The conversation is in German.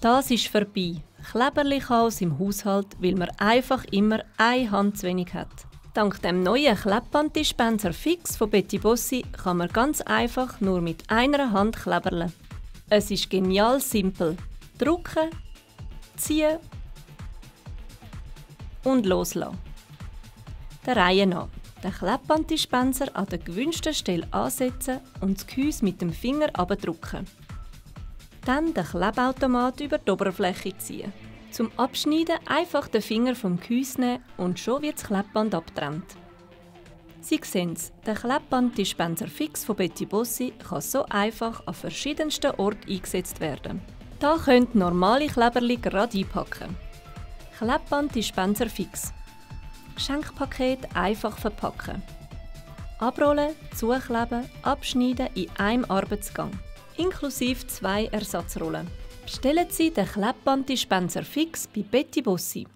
Das ist vorbei. Kleberli Chaos im Haushalt, weil man einfach immer eine Hand zu wenig hat. Dank dem neuen Klebband-Dispenser Fix von Betty Bossi kann man ganz einfach nur mit einer Hand kleberle. Es ist genial simpel. Drucken, ziehen und loslassen. Der Reihe nach. Den Klebband-Dispenser an der gewünschten Stelle ansetzen und das Gehäuse mit dem Finger abdrücken. Dann den Klebautomat über die Oberfläche ziehen. Zum Abschneiden einfach den Finger vom Gehäuse nehmen und schon wird das Klebband abtrennt. Sie sehen es, der Klebband-Dispenser Fix von Betty Bossi kann so einfach an verschiedensten Orten eingesetzt werden. Da könnt normale Kleberli gerade einpacken. Klebband-Dispenser Fix. Geschenkpaket einfach verpacken. Abrollen, zukleben, abschneiden in einem Arbeitsgang. Inklusive zwei Ersatzrollen. Bestellen Sie den Klebband-Dispenser Fix bei Betty Bossi.